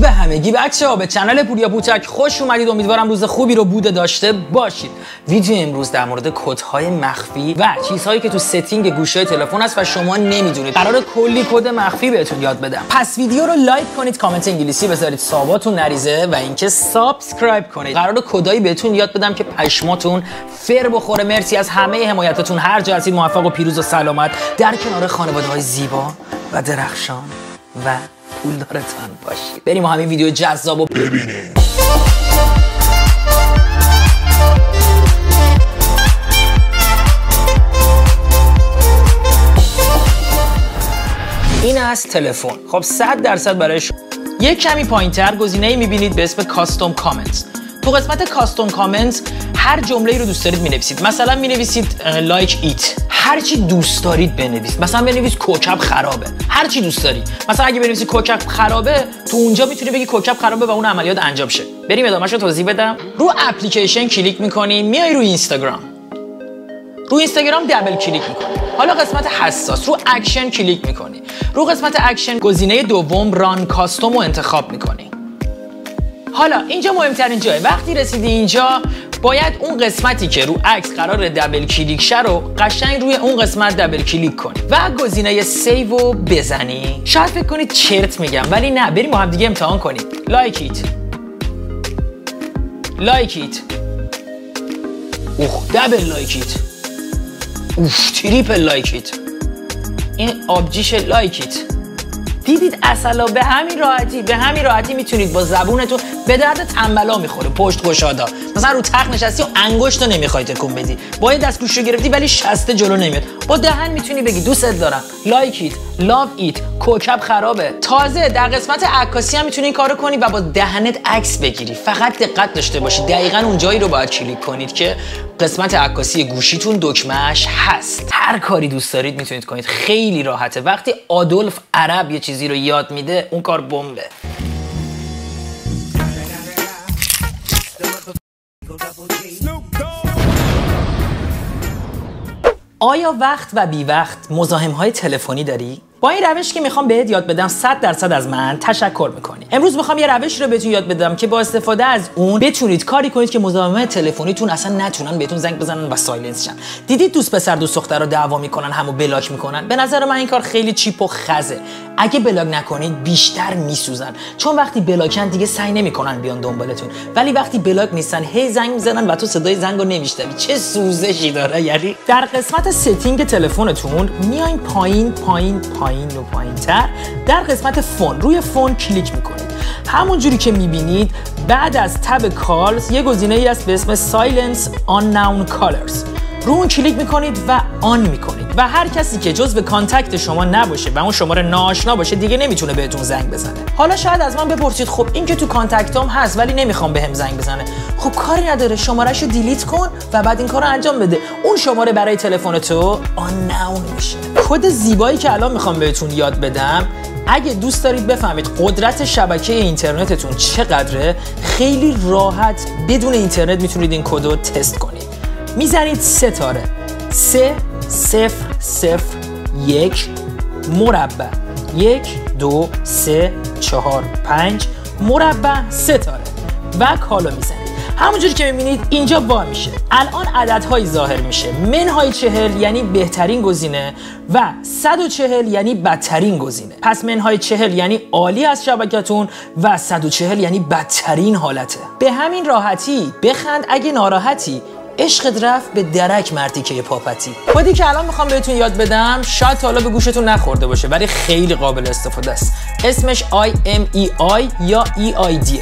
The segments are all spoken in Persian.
به همگی. بچه ها به channel پوریا پوتک خوش اومدید. امیدوارم روز خوبی رو بوده داشته باشید. ویدیو امروز در مورد کدهای مخفی و چیزهایی که تو setting گوشی تلفن است و شما نمی‌دونید. قرار کلی کد مخفی بهتون یاد بدم. پس ویدیو رو like کنید کامنت انگلیسی بذارید. sub اتون نریزه و اینکه subscribe کنید. قرار کدایی بهتون یاد بدم که پشماتون فر بخوره. مرسی از همه حمایتتون. هر جا هستید موفق و پیروز و سلامت. در کنار خانواده های زیبا و درخشان و پولدارتان باشید بریم ما همین ویدیو جذاب و ببینیم. این از تلفن. خب 100 درصد برای شما یک کمی پایینتر گزینه می‌بینید به اسم کاستوم کامنت تو قسمت کاستوم کامنت هر جمله رو دوست دارید می‌نویسید. مثلا می‌نویسید لایک ایت هر چی دوست دارید بنویس مثلا بنویس کوکب خرابه. هر چی دوست داری. مثلا اگه بنویسی کوکب خرابه تو اونجا می‌تونی بگی کوکب خرابه و اون عملیات انجام شه. بریم ادامهش رو توضیح بدم. رو اپلیکیشن کلیک می‌کنی میای رو اینستاگرام. رو اینستاگرام double click می‌کنی. حالا قسمت حساس. رو اکشن کلیک می‌کنی. رو قسمت اکشن گزینه دوم run custom رو انتخاب می‌کنی. حالا اینجا مهمترین جای. وقتی رسیدی اینجا باید اون قسمتی که رو عکس قرار double click شه رو قشنگ روی اون قسمت double click کنی و گزینه save رو بزنی. شاید فکر کنید چرت میگم ولی نه. بریم با هم دیگه امتحان کنیم. like it like it اوه double like it اوف triple like it این آبجیش like it دیدید اصلا به همین راحتی به همین راحتی می‌تونید با زبونتون به درد تنبلا می‌خوره پشت گشادا. مثلا رو تخت نشستی و انگشتو نمی‌خوای تکون بدی. با یه دست گوشی رو گرفتی ولی شستت جلو نمیاد. با دهن می‌تونی بگی دوستت دارم. like it لاو ایت کوکب خرابه. تازه در قسمت عکاسی هم می‌تونی این کارو کنی و با دهنت عکس بگیری. فقط دقت داشته باشی. دقیقا اون جایی رو باید کلیک کنید که قسمت عکاسی گوشیتون دکمهش هست. هر کاری دوست دارید می‌تونید کنید. خیلی راحته. وقتی آدولف عرب یه چیزی رو یاد میده اون کار بمبه. آیا وقت و بی وقت مزاحم های تلفنی داری؟ با این روش که می‌خوام بهت یاد بدم 100 درصد از من تشکر می‌کنی. امروز می‌خوام یه روش رو بهتون یاد بدم که با استفاده از اون بتونید کاری کنید که مزاحم تلفنیتون اصلا نتونن بهتون زنگ بزنن و silence شن. دیدید دوست پسر دوست دختر رو دعوا می‌کنن همو block می‌کنن؟ به نظر من این کار خیلی cheap و خزه. اگه block نکنید بیشتر میسوزن. چون وقتی block ان دیگه سعی نمی‌کنن بیان دنبالتون. ولی وقتی block نیستن هی زنگ می‌زنن و تو صدای زنگ رو نمیشنوی. چه سوزشی داره؟ یعنی در قسمت setting تلفنتون میاین پایین پایین پایین و پایین تر در قسمت phone روی phone کلیک می‌کنید. همون جوری که می‌بینید بعد از tab calls یه گزینه ای است به اسم silence unknown callers. رو اون کلیک می‌کنید و on می‌کنید. و هر کسی که جزو contact شما نباشه و اون شماره ناآشنا باشه دیگه نمی‌تونه بهتون زنگ بزنه. حالا شاید از من بپرسید خب این که تو contact ام هست ولی نمی‌خوام بهم زنگ بزنه. خب کاری نداره شمارهشو delete کن و بعد این کارو انجام بده. اون شماره برای تلفن تو آن میشه. کد زیبایی که الان می‌خوام بهتون یاد بدم اگه دوست دارید بفهمید قدرت شبکه اینترنتتون چقدره خیلی راحت بدون اینترنت می‌تونید این کد رو تست کنید. می‌زنید ستاره. سه صفر صفر یک مربع. یک دو سه چهار پنج مربع ستاره. و کالا می‌زنید. همونجوری که می‌بینید اینجا وا میشه. الان عددهایی ظاهر میشه. منهای چهل یعنی بهترین گزینه و 140 یعنی بدترین گزینه. پس منهای چهل یعنی عالی از شبکتون و 140 یعنی بدترین حالته. به همین راحتی بخند اگه ناراحتی. عشقت رفت به درک مرتیکه پاپتی. کدی که الان می‌خوام بهتون یاد بدم شاید حالا به گوشتون نخورده باشه ولی خیلی قابل استفاده است. اسمش IMEI یا EID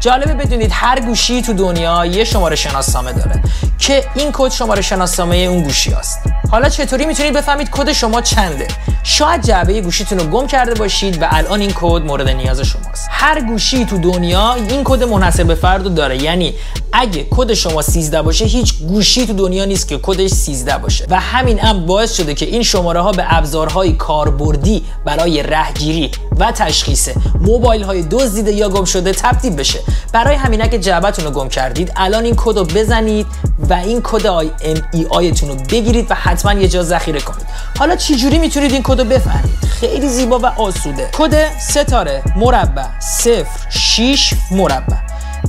جالبه بدونید هر گوشی تو دنیا یه شماره شناسنامه داره که این کد شماره شناسنامه اون گوشی است حالا چطوری می‌تونید بفهمید کد شما چنده؟ شاید جعبه گوشیتون رو گم کرده باشید و الان این کد مورد نیاز شماست. هر گوشی تو دنیا این کد منحصر به فرد رو داره. یعنی اگه کد شما 13 باشه هیچ گوشی تو دنیا نیست که کدش 13 باشه. و همین امر باعث شده که این شماره ها به ابزارهای کاربردی برای رهگیری و تشخیص موبایل های دزدیده یا گم شده تبدیل بشه. برای همین اگه جعبتون رو گم کردید الان این کد رو بزنید و این کد IMEI رو بگیرید و حتما یه جا ذخیره کنید. حالا چجوری می‌تونید این کد رو بفهمید؟ خیلی زیبا و آسوده. کد ستاره مربع. 0 6 مربع.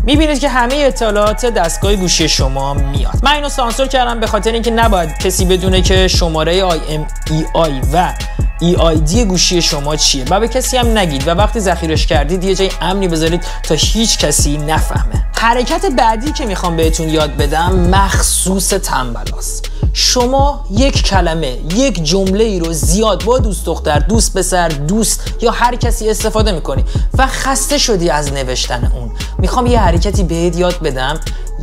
می‌بینید که همه اطلاعات دستگاه گوشی شما میاد. من اینو سانسور کردم به خاطر اینکه نباید کسی بدونه که شماره IMEI و EID گوشی شما چیه. و به کسی هم نگید و وقتی ذخیرش کردید یه جای امنی بذارید تا هیچ کسی نفهمه. حرکت بعدی که می‌خوام بهتون یاد بدم مخصوص تنبلاست. شما یک کلمه یک جمله ای رو زیاد با دوست دختر دوست پسر دوست یا هر کسی استفاده می‌کنی و خسته شدی از نوشتن اون. می‌خوام یه حرکتی بهت یاد بدم.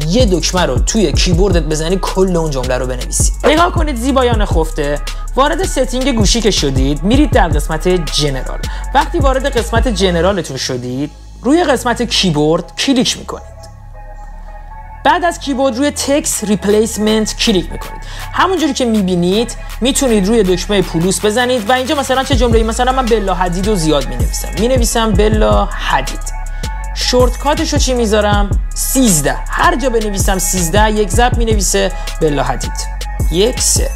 یه دکمه رو توی کیبوردت بزنی کل اون جمله رو بنویسی. نگاه کنید زیبایان خفته. وارد setting گوشی که شدید میرید در قسمت General. وقتی وارد قسمت General تون شدید روی قسمت کیبورد کلیک می‌کنید. بعد از کیبورد روی Text Replacement کلیک می‌کنید. همونجوری که می‌بینید می‌تونید روی دکمه پولوس بزنید و اینجا مثلا چه جمله مثلا من بلا حدید رو زیاد می‌نویسم. می‌نویسم بلا حدید. شورت کاتش رو چی می‌ذارم؟ 13 هر جا بنویسم 13 یک ضرب می‌نویسه بلا حدید. یک سه.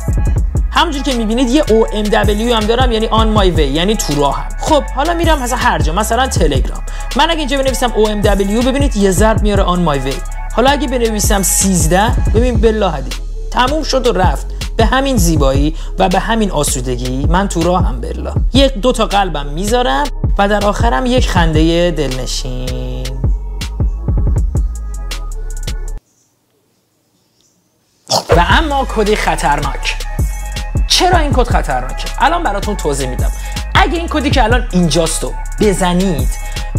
همونجور که می‌بینید یه OMW هم دارم یعنی on my way یعنی تو راهم خب حالا میرم مثلا هر جا مثلا تلگرام. من اگه اینجا بنویسم OMW ببینید یه ضرب میاره on my way. حالا اگه بنویسم 13 ببین بالله حدید تموم شد و رفت. به همین زیبایی و به همین آسودگی من تو راهم بالله. یک دو تا قلبم می‌ذارم و در آخرم یک خنده دلنشین. و اما کدی خطرناک. چرا این کد خطرناکه؟ الان براتون توضیح میدم. اگه این کدی که الان اینجاستو بزنید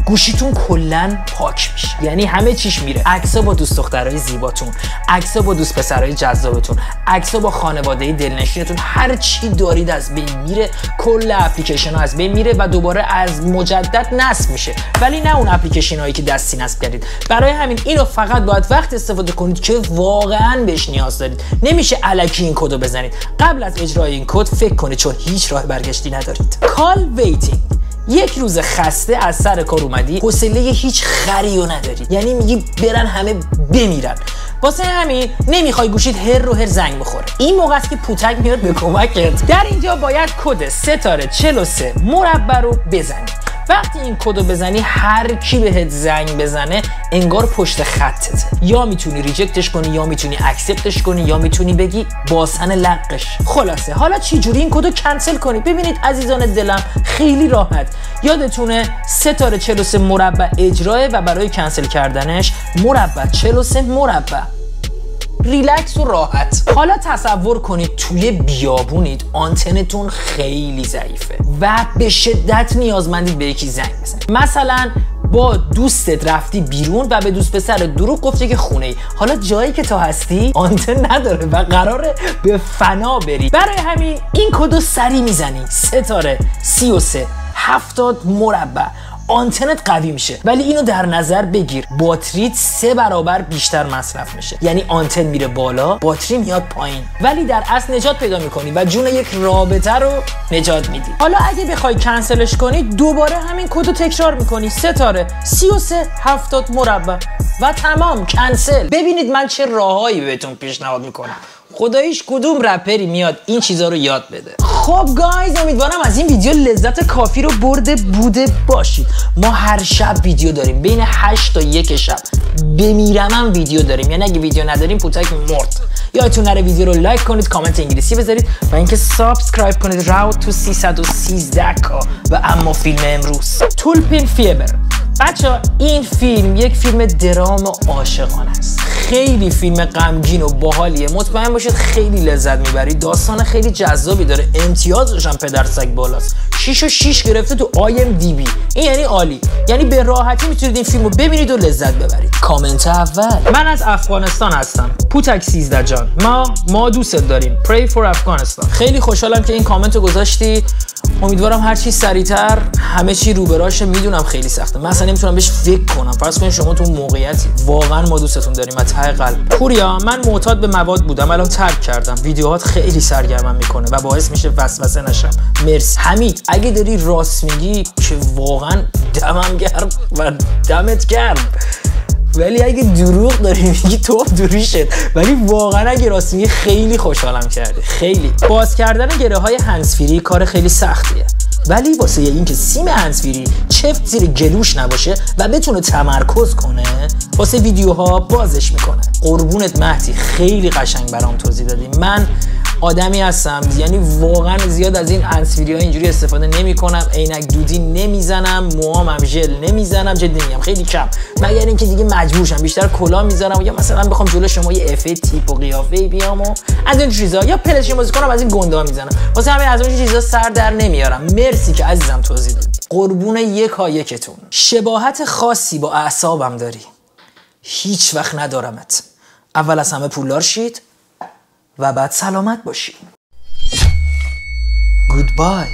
گوشیتون کلا پاک میشه. یعنی همه چیش میره. عکسا با دوست دخترای زیباتون عکسا با دوست پسرای جذابتون عکسا با خانواده دلنشینتون هر چی دارید از بین میره کل اپلیکیشن ها از بین میره و دوباره از مجدد نصب میشه. ولی نه اون اپلیکیشن هایی که دستی نصب کردید. برای همین اینو فقط باید وقت استفاده کنید که واقعا بهش نیاز دارید. نمیشه الکی این کدو بزنید. قبل از اجرای این کد فکر کنید چون هیچ راه برگشتی ندارید. call waiting یک روز خسته از سر کار اومدی حوصله هیچ خریو نداری. یعنی میگی برن همه بمیرن. واسه همین نمی‌خوای گوشید هر رو هر زنگ بخوره. این موقع است که پوتک میاد به کمکت. در اینجا باید کد ستاره 43 مربع رو بزنی. وقتی این کدو بزنی هر کی بهت زنگ بزنه انگار پشت خطته. یا می‌تونی reject ش کنی یا می‌تونی accept ش کنی یا می‌تونی بگی باسن لقش خلاصه. حالا چی جوری این کدو کنسل کنی؟ ببینید عزیزان دلم خیلی راحت. یادتونه ستاره 43 مربع اجراه و برای کنسل کردنش مربع 43 مربع. ریلکس و راحت. حالا تصور کنید توی بیابونید آنتنتون خیلی ضعیفه و به شدت نیازمندید به یکی زنگ بزنید. مثلا با دوستت رفتی بیرون و به دوست پسر دروغ گفته که خونه ای. حالا جایی که تو هستی آنتن نداره و قراره به فنا بری. برای همین این کدو سری می‌زنی. ستاره سی و سه هفتاد مربع. آنتنت قوی میشه. ولی اینو در نظر بگیر. باتریت سه برابر بیشتر مصرف میشه. یعنی آنتن میره بالا باتری میاد پایین. ولی در اصل نجات پیدا می‌کنی و جون یک رابطه رو نجات میدی. حالا اگه بخوای کنسلش کنی دوباره همین کدو تکرار می‌کنی. ستاره 33 70 مربع. و تمام. کنسل. ببینید من چه راههایی بهتون پیشنهاد می‌کنم. خداییش کدوم رپری میاد این چیزا رو یاد بده. خب guys امیدوارم از این ویدیو لذت کافی رو برده بوده باشید. ما هر شب ویدیو داریم بین 8 تا یک شب. بمیرم هم ویدیو داریم. یعنی اگه ویدیو نداریم پوتک مرد. یادتون نره ویدیو رو لایک کنید کامنت انگلیسی بذارید و اینکه subscribe کنید. road to 313 K. و اما فیلم امروز. Tulip Fever. بچه این فیلم یک فیلم درام عاشقانه است. خیلی فیلم غمگین و باحالیه. مطمئن باشید خیلی لذت می‌برید. داستان خیلی جذابی داره. امتیازش هم پدر سگ بالاست. 6 و 6 گرفته تو IMDb. این یعنی عالی. یعنی به راحتی می‌تونید این فیلم رو ببینید و لذت ببرید. کامنت اول. من از افغانستان هستم. پوتک 13 جان. ما ما دوست داریم. Pray for افغانستان خیلی خوشحالم که این کامنت رو گذاشتی. امیدوارم هر چی سریعتر همه چی رو براشه می‌دونم خیلی سخته. من اصلا نمی‌تونم بهش فکر کنم. فرض کنید شما تو موقعیتی. واقعا ما دوستتون داریم از ته قلب. پوریا من معتاد به مواد بودم. الان ترک کردم. ویدیوهات خیلی سرگرمم می‌کنه و باعث میشه وسوسه نشم. مرسی. حمید اگه داری راست میگی که واقعا دمم گرم و دمت گرم. ولی اگه دروغ داری میگی تو دوریشت ولی واقعا اگه راست میگی خیلی خوشحالم کرده خیلی. باز کردن گره های هنسفیری کار خیلی سختیه. ولی واسه اینکه سیم هنسفیری چفت زیر گلوش نباشه و بتونه تمرکز کنه واسه ویدیوها بازش می‌کنه. قربونت مهدی خیلی قشنگ برام توضیح دادی. من آدمی هستم. یعنی واقعا زیاد از این انسفیری ها اینجوری استفاده نمی کنم عینک دودی نمی‌زنم موامم ژل نمی‌زنم. جدی میگم خیلی کم. مگر اینکه دیگه مجبور شم بیشتر کلا می‌زنم یا مثلا بخوام جلو شما یه افه تیپ و قیافه بیام و از این چیزا. یا پلش بازی کنم از این گنده می‌زنم. واسه همین از اون چیزا سر در نمیارم. مرسی که عزیزم توضیح دادی. قربون یک ها یکتون. شباهت خاصی با اعصابم داری. هیچ وقت ندارمت. اول از همه پولدار شید. و بعد سلامت باشید گودبای